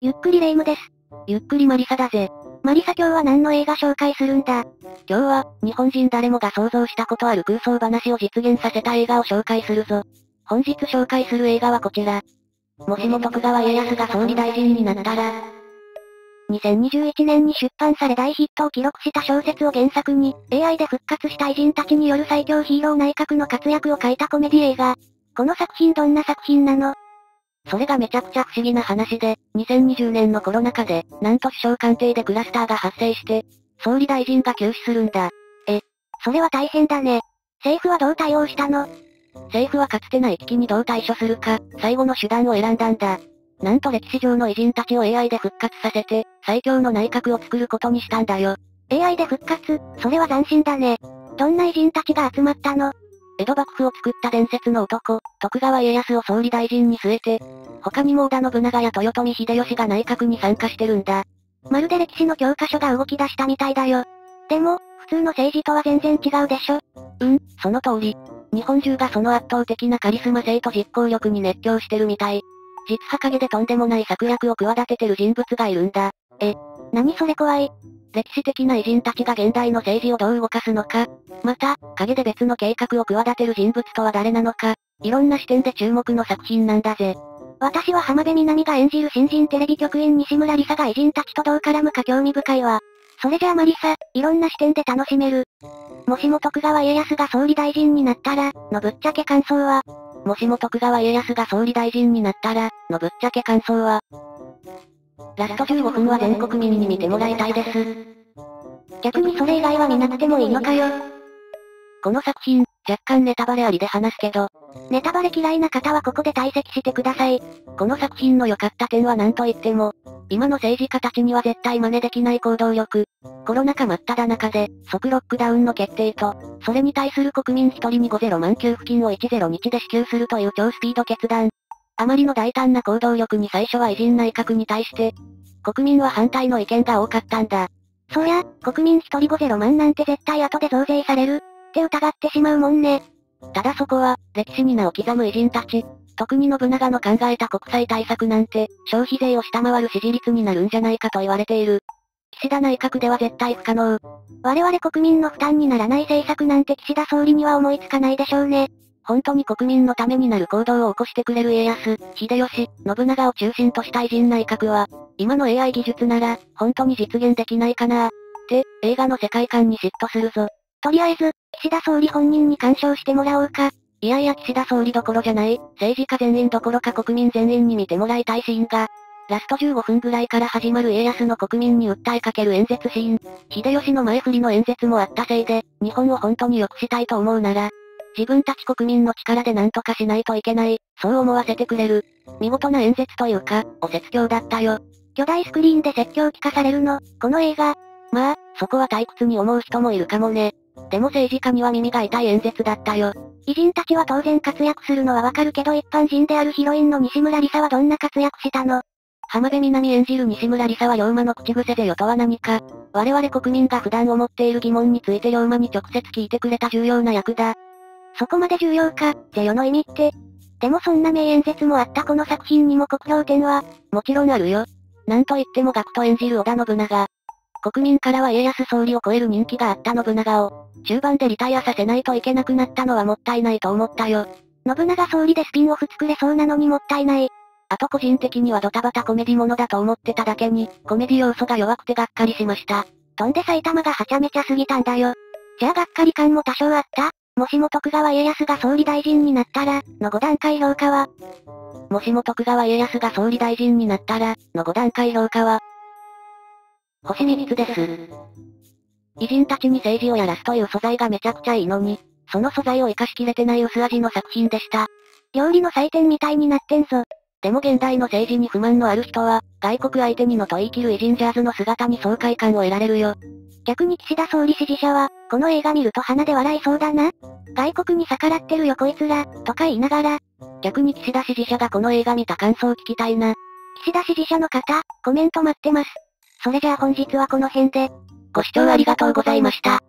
ゆっくりレ夢ムです。ゆっくりマリサだぜ。マリサ今日は何の映画紹介するんだ？今日は、日本人誰もが想像したことある空想話を実現させた映画を紹介するぞ。本日紹介する映画はこちら。もしも徳川家康が総理大臣になったら、2021年に出版され大ヒットを記録した小説を原作に、AI で復活した偉人たちによる最強ヒーロー内閣の活躍を書いたコメディ映画。この作品どんな作品なの？それがめちゃくちゃ不思議な話で、2020年のコロナ禍で、なんと首相官邸でクラスターが発生して、総理大臣が急死するんだ。えそれは大変だね。政府はどう対応したの？政府はかつてない危機にどう対処するか、最後の手段を選んだんだ。なんと歴史上の偉人たちを AI で復活させて、最強の内閣を作ることにしたんだよ。AI で復活、それは斬新だね。どんな偉人たちが集まったの？江戸幕府を作った伝説の男、徳川家康を総理大臣に据えて、他にも織田信長や豊臣秀吉が内閣に参加してるんだ。まるで歴史の教科書が動き出したみたいだよ。でも、普通の政治とは全然違うでしょうん、その通り。日本中がその圧倒的なカリスマ性と実行力に熱狂してるみたい。実は陰でとんでもない策略を企ててる人物がいるんだ。え何それ怖い。歴史的な偉人たちが現代の政治をどう動かすのか、また、陰で別の計画を企てる人物とは誰なのか、いろんな視点で注目の作品なんだぜ。私は浜辺美波が演じる新人テレビ局員西村理沙が偉人たちとどう絡むか興味深いわ。それじゃあマリサ、いろんな視点で楽しめる。もしも徳川家康が総理大臣になったら、のぶっちゃけ感想は、もしも徳川家康が総理大臣になったら、のぶっちゃけ感想は、ラスト15分は全国民に見てもらいたいです。逆にそれ以外は見なくてもいいのかよ。この作品、若干ネタバレありで話すけど、ネタバレ嫌いな方はここで退席してください。この作品の良かった点は何と言っても、今の政治家たちには絶対真似できない行動力。コロナ禍真っ只中で、即ロックダウンの決定と、それに対する国民一人に50万給付金を10日で支給するという超スピード決断。あまりの大胆な行動力に最初は偉人内閣に対して、国民は反対の意見が多かったんだ。そりゃ、国民一人50万なんて絶対後で増税されるって疑ってしまうもんね。ただそこは、歴史に名を刻む偉人たち、特に信長の考えた国際対策なんて、消費税を下回る支持率になるんじゃないかと言われている。岸田内閣では絶対不可能。我々国民の負担にならない政策なんて岸田総理には思いつかないでしょうね。本当に国民のためになる行動を起こしてくれる家康、秀吉、信長を中心とした偉人内閣は、今の AI 技術なら、本当に実現できないかなって、映画の世界観に嫉妬するぞ。とりあえず、岸田総理本人に干渉してもらおうか。いやいや岸田総理どころじゃない、政治家全員どころか国民全員に見てもらいたいシーンが、ラスト15分ぐらいから始まる家康の国民に訴えかける演説シーン、秀吉の前振りの演説もあったせいで、日本を本当に良くしたいと思うなら、自分たち国民の力で何とかしないといけない、そう思わせてくれる。見事な演説というか、お説教だったよ。巨大スクリーンで説教聞かされるの、この映画。まあ、そこは退屈に思う人もいるかもね。でも政治家には耳が痛い演説だったよ。偉人たちは当然活躍するのはわかるけど一般人であるヒロインの西村理沙はどんな活躍したの？浜辺美波演じる西村理沙は龍馬の口癖で与とは何か、我々国民が普段思っている疑問について龍馬に直接聞いてくれた重要な役だ。そこまで重要か、じゃ世の意味って。でもそんな名演説もあったこの作品にも国評点は、もちろんあるよ。なんと言っても学徒演じる織田信長。国民からは家康総理を超える人気があった信長を、中盤でリタイアさせないといけなくなったのはもったいないと思ったよ。信長総理でスピンオフ作れそうなのにもったいない。あと個人的にはドタバタコメディものだと思ってただけに、コメディ要素が弱くてがっかりしました。飛んで埼玉がはちゃめちゃすぎたんだよ。じゃあがっかり感も多少あった？もしも徳川家康が総理大臣になったら、の5段階評価はもしも徳川家康が総理大臣になったら、の5段階評価は、星3つです。偉人たちに政治をやらすという素材がめちゃくちゃいいのに、その素材を活かしきれてない薄味の作品でした。料理の祭典みたいになってんぞ。でも現代の政治に不満のある人は、外国相手にのと言い切る偉人ジャーズの姿に爽快感を得られるよ。逆に岸田総理支持者は、この映画見ると鼻で笑いそうだな。外国に逆らってるよこいつら、とか言いながら。逆に岸田支持者がこの映画見た感想を聞きたいな。岸田支持者の方、コメント待ってます。それじゃあ本日はこの辺で。ご視聴ありがとうございました。